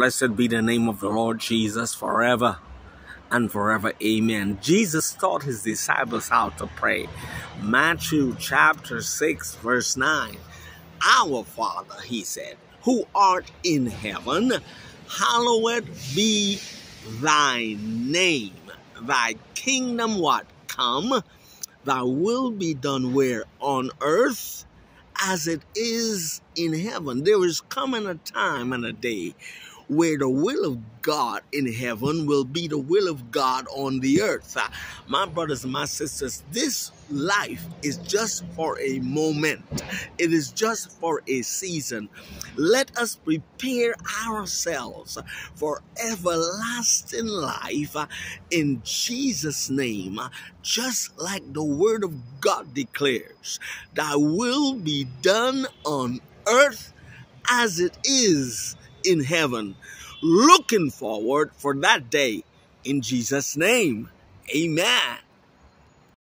Blessed be the name of the Lord Jesus forever and forever. Amen. Jesus taught his disciples how to pray. Matthew chapter 6, verse 9. Our Father, he said, who art in heaven, hallowed be thy name. Thy kingdom what? Come. Thy will be done where? On earth as it is in heaven. There is coming a time and a day where the will of God in heaven will be the will of God on the earth. Uh, my brothers and my sisters, this life is just for a moment, it is just for a season. Let us prepare ourselves for everlasting life uh, in Jesus' name, uh, just like the Word of God declares. Thy will be done on earth as it is in heaven. Looking forward for that day in Jesus' name. Amen.